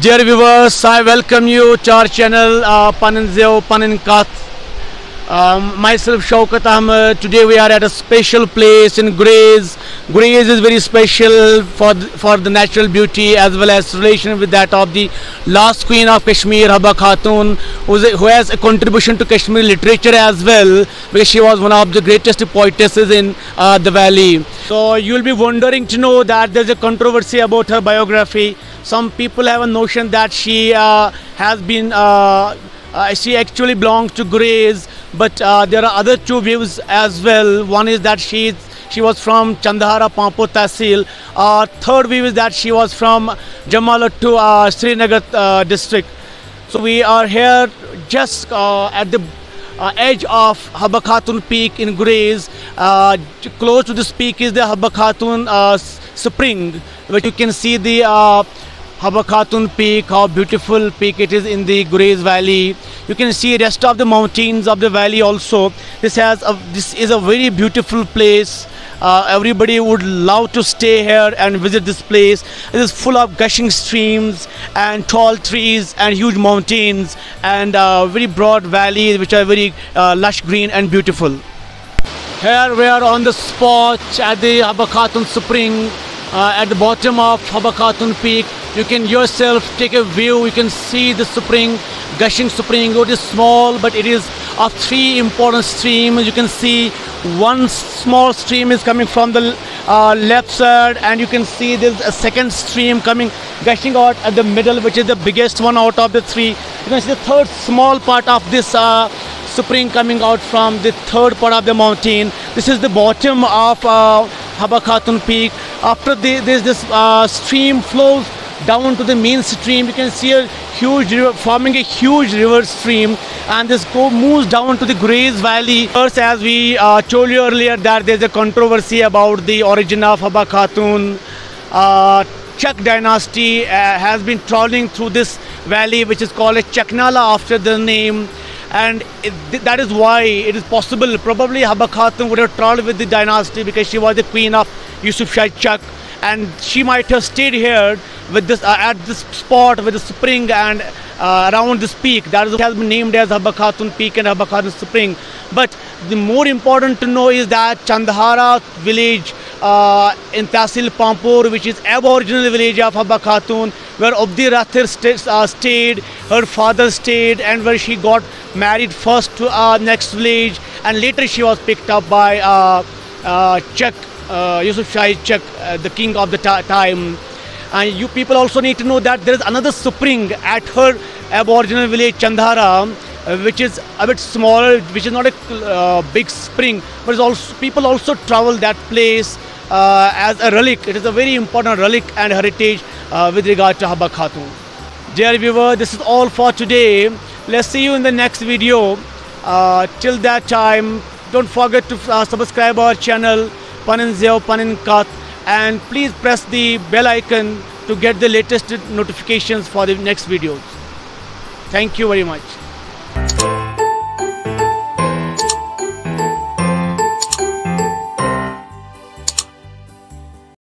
Dear viewers, I welcome you to our channel uh, Panin Zyav Panin Kath. Um, myself Shaukat Ahmed. Today we are at a special place in Gurez. Gurez is very special for the, for the natural beauty as well as relation with that of the last queen of Kashmir, Habba Khatoon, who has a contribution to Kashmiri literature as well because she was one of the greatest poetesses in uh, the valley. So you will be wondering to know that there's a controversy about her biography. Some people have a notion that she uh, has been uh, uh, she actually belongs to Gurez, but uh, there are other two views as well. One is that she she was from Chandhara Pampur Tahsil. Uh, third view is that she was from Jamalattu uh, Srinagar district. So we are here just at the uh, edge of Habba Khatoon Peak in Gurez. Uh, close to this peak is the Habba Khatoon uh, Spring, which you can see the Habba Khatoon Peak, how beautiful peak it is in the Gurez Valley. You can see rest of the mountains of the valley also. This has a, this is a very beautiful place. Uh, everybody would love to stay here and visit this place. It is full of gushing streams and tall trees and huge mountains and uh, very broad valleys which are very uh, lush green and beautiful. Here we are on the spot at the Habba Khatoon Spring, uh, at the bottom of Habba Khatoon Peak. You can yourself take a view. You can see the spring, gushing spring. It is small, but it is of three important streams. You can see one small stream is coming from the uh, left side, and you can see there's a second stream coming, gushing out at the middle, which is the biggest one out of the three. You can see the third small part of this. Uh, spring coming out from the third part of the mountain. This is the bottom of uh, Habba Khatoon Peak. After the, this, this uh, stream flows down to the main stream, you can see a huge river forming a huge river stream, and this moves down to the Gurez Valley. First, as we uh, told you earlier, that there's a controversy about the origin of Habba Khatoon. Uh, Chak dynasty uh, has been traveling through this valley, which is called a Chaknala after the name and it, th- that is why it is possible probably Habba Khatoon would have traveled with the dynasty because she was the queen of Yusuf Shah Chak and she might have stayed here with this uh, at this spot with the spring and uh, around this peak. That is has been named as Habba Khatoon Peak and Habba Khatoon Spring. But the more important to know is that Chandhara village uh, in Tahsil Pampur, which is aboriginal village of Habba Khatoon, where Abdi Rather sta- uh, stayed, her father stayed, and where she got married first to uh, next village, and later she was picked up by uh, uh, uh, Yusuf Shah Chak, uh, the king of the ti- time. And you people also need to know that there is another spring at her aboriginal village Chandhara, uh, which is a bit smaller, which is not a uh, big spring, but also people also travel that place uh, as a relic. It is a very important relic and heritage uh, with regard to Habba Khatoon. Dear viewer, this is all for today. Let's see you in the next video. Uh, till that time, don't forget to uh, subscribe our channel Panin Zyav Panin Kath and please press the bell icon to get the latest notifications for the next videos. Thank you very much.